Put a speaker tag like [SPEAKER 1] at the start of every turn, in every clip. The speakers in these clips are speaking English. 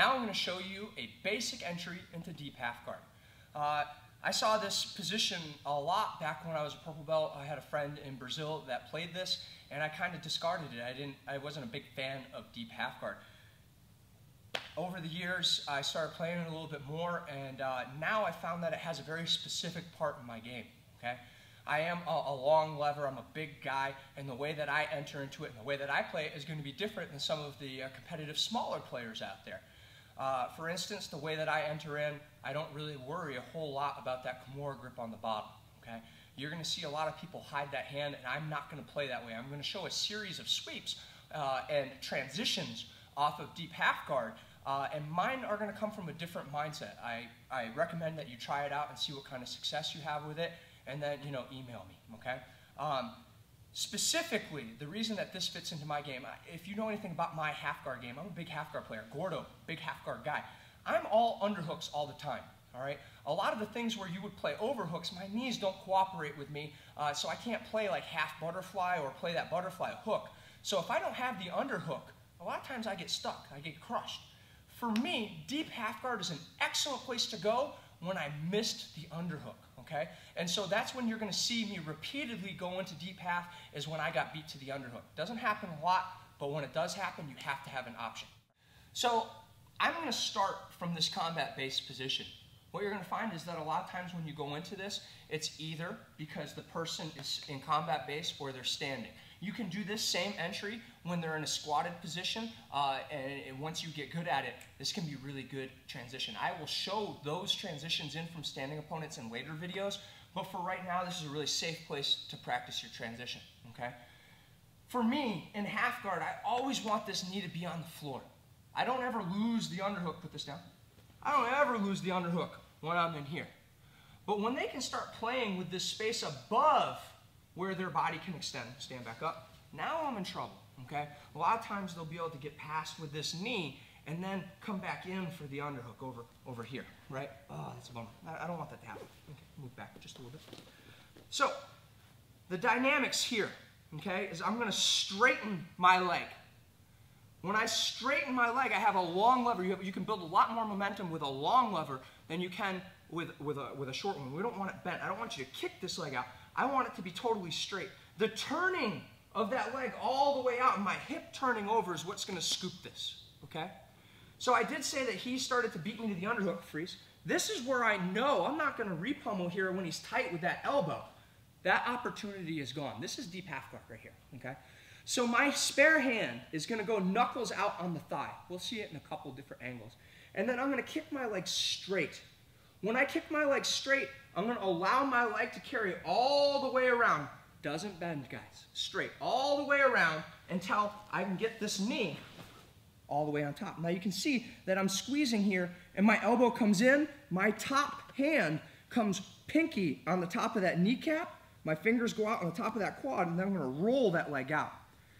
[SPEAKER 1] Now I'm going to show you a basic entry into deep half guard. Uh, I saw this position a lot back when I was a purple belt. I had a friend in Brazil that played this, and I kind of discarded it. I didn't. I wasn't a big fan of deep half guard. Over the years, I started playing it a little bit more, and uh, now I found that it has a very specific part in my game. Okay, I am a, a, long lever. I'm a big guy, and the way that I enter into it and the way that I play it is going to be different than some of the uh, competitive smaller players out there. Uh, for instance, the way that I enter in, I don't really worry a whole lot about that Kimura grip on the bottom, okay? You're gonna see a lot of people hide that hand, and I'm not gonna play that way. I'm gonna show a series of sweeps uh, and transitions off of deep half guard, uh, and mine are gonna come from a different mindset. I, I recommend that you try it out and see what kind of success you have with it, and then, you know, email me, okay? Um, Specifically, the reason that this fits into my game, if you know anything about my half guard game, I'm a big half guard player. Gordo, big half guard guy. I'm all underhooks all the time. All right. A lot of the things where you would play overhooks, my knees don't cooperate with me, uh, so I can't play like half butterfly or play that butterfly hook. So if I don't have the underhook, a lot of times I get stuck. I get crushed. For me, deep half guard is an excellent place to go when I missed the underhook okay? And so that's when you're going to see me repeatedly go into deep half is when I got beat to the underhook. Doesn't happen a lot, but when it does happen, you have to have an option. So I'm going to start from this combat base position. What you're going to find is that a lot of times when you go into this, it's either because the person is in combat base or they're standing. You can do this same entry when they're in a squatted position, uh, and, and, once you get good at it, this can be really good transition. I will show those transitions in from standing opponents in later videos, but for right now, this is a really safe place to practice your transition, okay? For me, in half guard, I always want this knee to be on the floor. I don't ever lose the underhook, put this down. I don't ever lose the underhook when I'm in here. But when they can start playing with this space above where their body can extend, stand back up, now I'm in trouble, okay? A lot of times they'll be able to get past with this knee and then come back in for the underhook over, over here, right? Oh, that's a bummer. I, I don't want that to happen. Okay, move back just a little bit. So, the dynamics here, okay, is I'm gonna straighten my leg. When I straighten my leg, I have a long lever. You, have, you can build a lot more momentum with a long lever than you can with, with, a, with a short one. We don't want it bent. I don't want you to kick this leg out. I want it to be totally straight. The turning of that leg all the way out and my hip turning over is what's going to scoop this, okay? So I did say that he started to beat me to the underhook oh, freeze. This is where I know I'm not going to repummel here when he's tight with that elbow. That opportunity is gone. This is deep half guard right here, okay? So my spare hand is going to go knuckles out on the thigh. We'll see it in a couple different angles. And then I'm going to kick my leg straight. When I kick my leg straight, I'm going to allow my leg to carry all the way around. Doesn't bend, guys. Straight, all the way around until I can get this knee all the way on top. Now you can see that I'm squeezing here and my elbow comes in, my top hand comes pinky on the top of that kneecap, my fingers go out on the top of that quad, and then I'm gonna roll that leg out.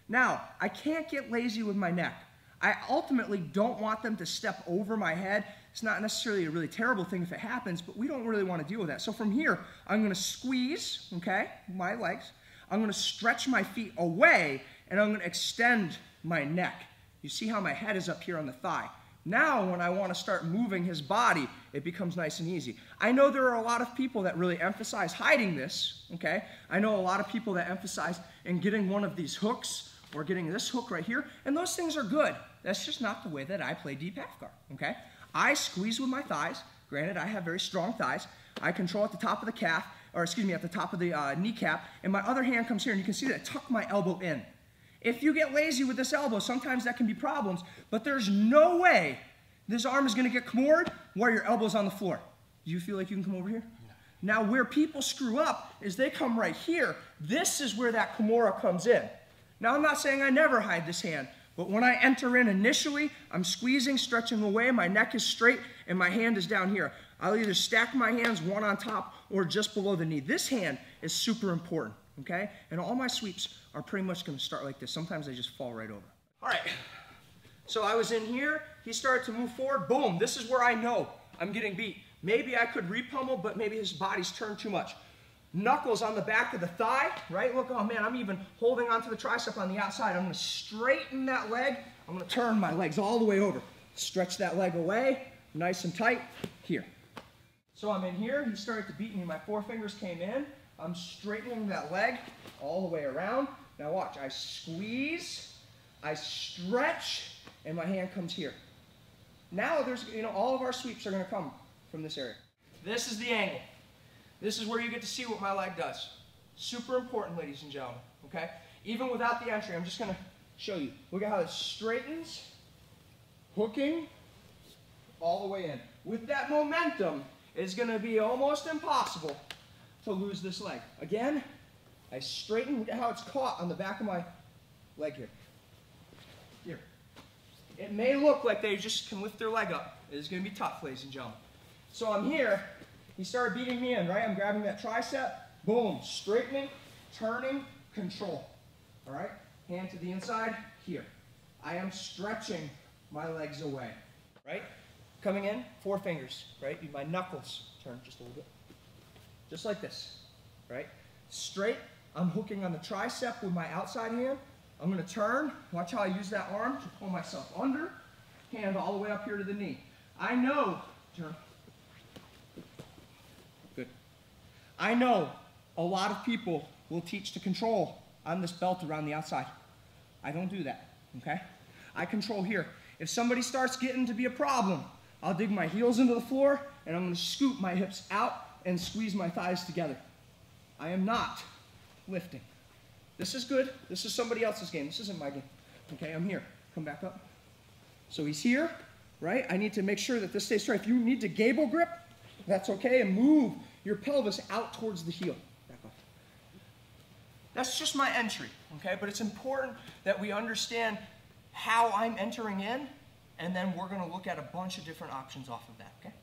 [SPEAKER 1] Now, I can't get lazy with my neck. I ultimately don't want them to step over my head it's not necessarily a really terrible thing if it happens, but we don't really want to deal with that. So from here, I'm going to squeeze, okay, my legs. I'm going to stretch my feet away, and I'm going to extend my neck. You see how my head is up here on the thigh. Now, when I want to start moving his body, it becomes nice and easy. I know there are a lot of people that really emphasize hiding this, okay? I know a lot of people that emphasize in getting one of these hooks or getting this hook right here, and those things are good. That's just not the way that I play deep half guard, okay? I squeeze with my thighs. Granted, I have very strong thighs. I control at the top of the calf, or excuse me, at the top of the uh, kneecap, and my other hand comes here, and you can see that I tuck my elbow in. If you get lazy with this elbow, sometimes that can be problems, but there's no way this arm is gonna get Kimured while your elbow's on the floor. Do you feel like you can come over here? Now, where people screw up is they come right here. This is where that Kimura comes in. Now, I'm not saying I never hide this hand, but when I enter in initially, I'm squeezing, stretching away, my neck is straight, and my hand is down here. I'll either stack my hands one on top or just below the knee. This hand is super important, okay? And all my sweeps are pretty much gonna start like this. Sometimes they just fall right over. All right, so I was in here, he started to move forward, boom, this is where I know I'm getting beat. Maybe I could repummel, but maybe his body's turned too much knuckles on the back of the thigh, right? Look, oh man, I'm even holding onto the tricep on the outside. I'm gonna straighten that leg. I'm gonna turn my legs all the way over. stretch that leg away, nice and tight, here. So I'm in here, he started to beat me, my forefingers came in, I'm straightening that leg all the way around. Now watch, I squeeze, I stretch, and my hand comes here. Now there's, you know, all of our sweeps are gonna come from this area. This is the angle. This is where you get to see what my leg does. Super important, ladies and gentlemen, okay? Even without the entry, I'm just gonna show you. Look at how it straightens, hooking, all the way in. With that momentum, it's gonna be almost impossible to lose this leg. Again, I straighten, look at how it's caught on the back of my leg here. Here. It may look like they just can lift their leg up. It is gonna be tough, ladies and gentlemen. So I'm here, he started beating me in, right? I'm grabbing that tricep, boom, straightening, turning, control. All right? Hand to the inside, here. I am stretching my legs away, right? Coming in, four fingers, right? My knuckles turn just a little bit. Just like this, right? Straight, I'm hooking on the tricep with my outside hand. I'm gonna turn, watch how I use that arm to pull myself under, hand all the way up here to the knee. I know, turn, good. I know a lot of people will teach to control on this belt around the outside. I don't do that, okay? I control here. If somebody starts getting to be a problem, I'll dig my heels into the floor and I'm gonna scoop my hips out and squeeze my thighs together. I am not lifting. This is good. This is somebody else's game. This isn't my game. Okay, I'm here. Come back up. So he's here, right? I need to make sure that this stays straight. If you need to gable grip, that's okay, and move your pelvis out towards the heel. Back off. That's just my entry, okay? But it's important that we understand how I'm entering in, and then we're gonna look at a bunch of different options off of that, okay?